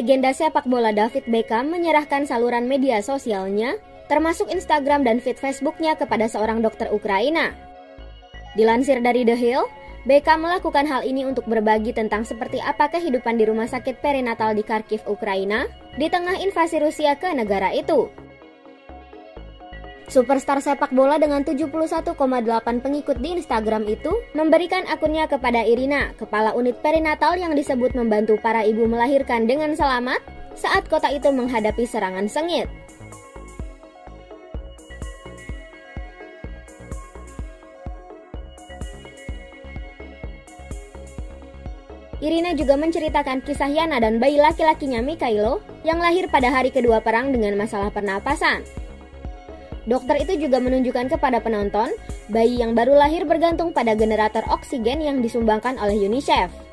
Legenda sepak bola David Beckham menyerahkan saluran media sosialnya, termasuk Instagram dan feed Facebooknya kepada seorang dokter Ukraina. Dilansir dari The Hill, Beckham melakukan hal ini untuk berbagi tentang seperti apa kehidupan di rumah sakit perinatal di Kharkiv, Ukraina, di tengah invasi Rusia ke negara itu. Superstar sepak bola dengan 71,8 pengikut di Instagram itu memberikan akunnya kepada Irina, kepala unit perinatal yang disebut membantu para ibu melahirkan dengan selamat saat kota itu menghadapi serangan sengit. Irina juga menceritakan kisah Yana dan bayi laki-lakinya Mikhailo yang lahir pada hari kedua perang dengan masalah pernapasan. Dokter itu juga menunjukkan kepada penonton bayi yang baru lahir bergantung pada generator oksigen yang disumbangkan oleh UNICEF.